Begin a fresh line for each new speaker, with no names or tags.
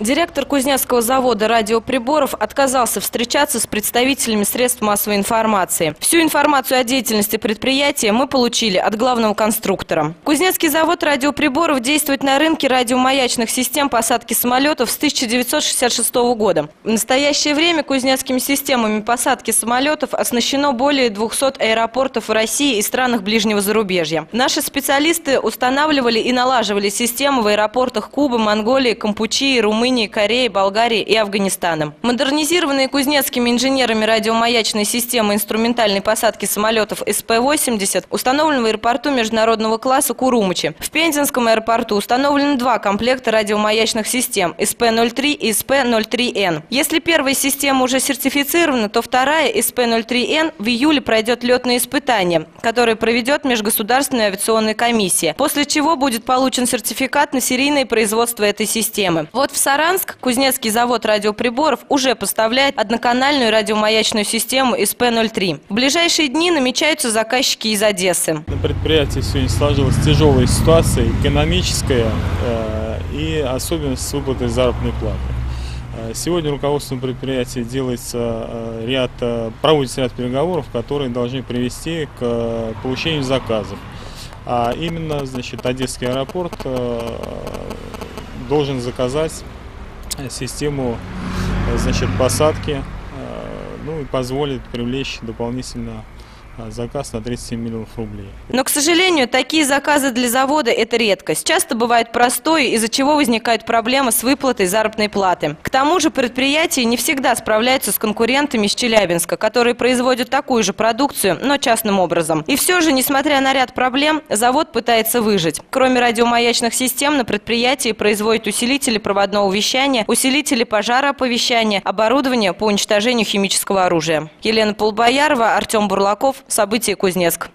Директор Кузнецкого завода радиоприборов отказался встречаться с представителями средств массовой информации. Всю информацию о деятельности предприятия мы получили от главного конструктора. Кузнецкий завод радиоприборов действует на рынке радиомаячных систем посадки самолетов с 1966 года. В настоящее время кузнецкими системами посадки самолетов оснащено более 200 аэропортов в России и странах ближнего зарубежья. Наши специалисты устанавливали и налаживали системы в аэропортах Кубы, Монголии, Кампучии, Румынии, Румынии, Кореи, Болгарии и Афганистаном. Модернизированные кузнецкими инженерами радиомаячные системы инструментальной посадки самолетов СП-80 установлены в аэропорту международного класса Курумычи. В Пензенском аэропорту установлены два комплекта радиомаячных систем СП-03 и СП-03Н. Если первая система уже сертифицирована, то вторая СП-03Н в июле пройдет летные испытания, которые проведет Межгосударственная авиационная комиссия, после чего будет получен сертификат на серийное производство этой системы. Вот в Саранск Кузнецкий завод радиоприборов уже поставляет одноканальную радиомаячную систему СП-03. В ближайшие дни намечаются заказчики из Одессы.
На предприятии сегодня сложилась тяжелая ситуация, экономическая э, и особенно с выплатой заработной платы. Э, сегодня руководством предприятия делается э, ряд, проводится ряд переговоров, которые должны привести к получению заказов. А именно, значит, Одесский аэропорт должен заказать систему значит, посадки, ну и позволит привлечь дополнительно заказ на 37 миллионов рублей.
Но, к сожалению, такие заказы для завода – это редкость. Часто бывает простой, из-за чего возникает проблема с выплатой заработной платы. К тому же предприятия не всегда справляются с конкурентами из Челябинска, которые производят такую же продукцию, но частным образом. И все же, несмотря на ряд проблем, завод пытается выжить. Кроме радиомаячных систем, на предприятии производят усилители проводного вещания, усилители пожарооповещания, оборудование по уничтожению химического оружия. Елена Полбоярова, Артем Бурлаков, События Кузнецк.